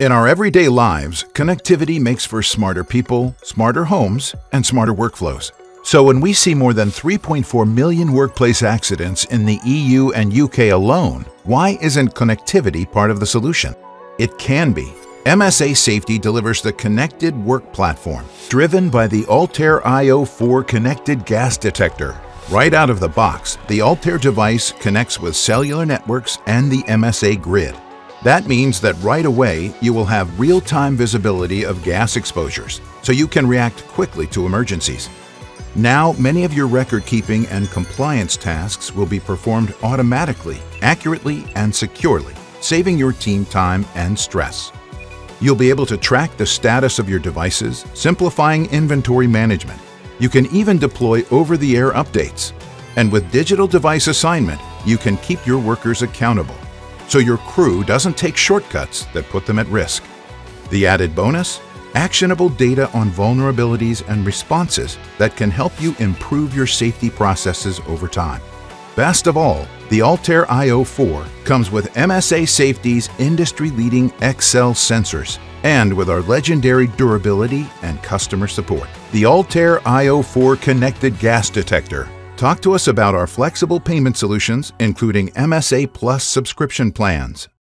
In our everyday lives, connectivity makes for smarter people, smarter homes, and smarter workflows. So when we see more than 3.4 million workplace accidents in the EU and UK alone, why isn't connectivity part of the solution? It can be. MSA Safety delivers the connected work platform, driven by the Altair io4 connected gas detector. Right out of the box, the Altair device connects with cellular networks and the MSA grid. That means that right away you will have real-time visibility of gas exposures, so you can react quickly to emergencies. Now, many of your record-keeping and compliance tasks will be performed automatically, accurately, and securely, saving your team time and stress. You'll be able to track the status of your devices, simplifying inventory management. You can even deploy over-the-air updates. And with digital device assignment, you can keep your workers accountable so your crew doesn't take shortcuts that put them at risk. The added bonus? Actionable data on vulnerabilities and responses that can help you improve your safety processes over time. Best of all, the Altair io4 comes with MSA Safety's industry-leading XCell sensors and with our legendary durability and customer support. The Altair io4 Connected Gas Detector Talk to us about our flexible payment solutions, including MSA Plus subscription plans.